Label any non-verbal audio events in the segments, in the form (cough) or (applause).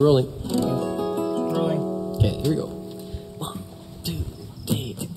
Rolling. Rolling. Okay, here we go. One, two, three.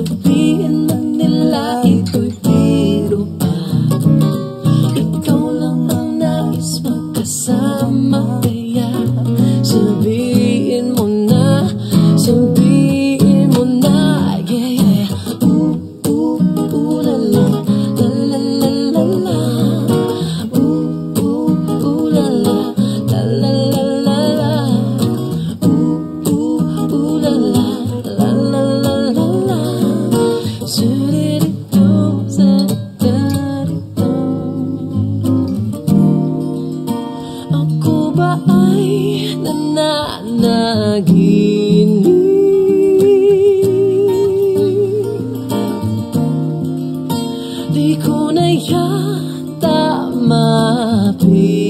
Sabihin man nila ito'y biro pa. Ikaw lang ang nais magkasama. panaginip Di ko na yata mapit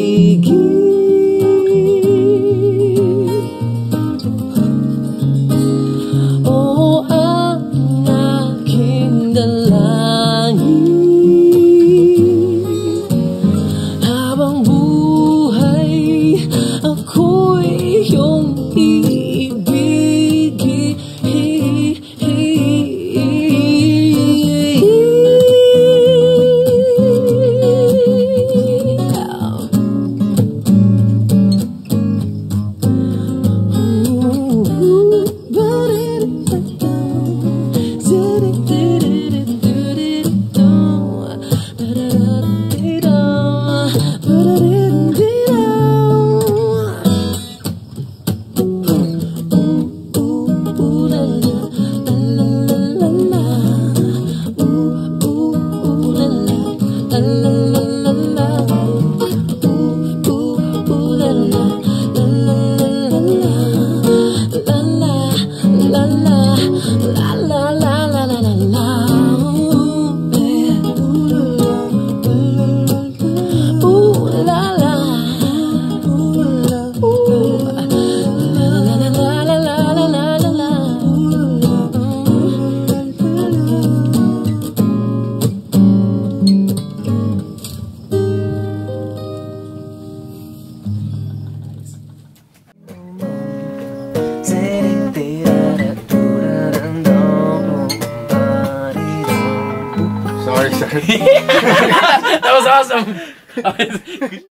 Sorry, (laughs) sorry. that was awesome. (laughs) (laughs)